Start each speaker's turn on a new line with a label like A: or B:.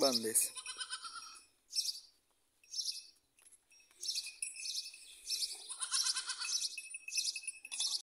A: Bandes.